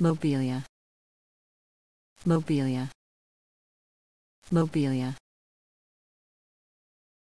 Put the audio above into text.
Mobilia. Mobilia. Mobilia.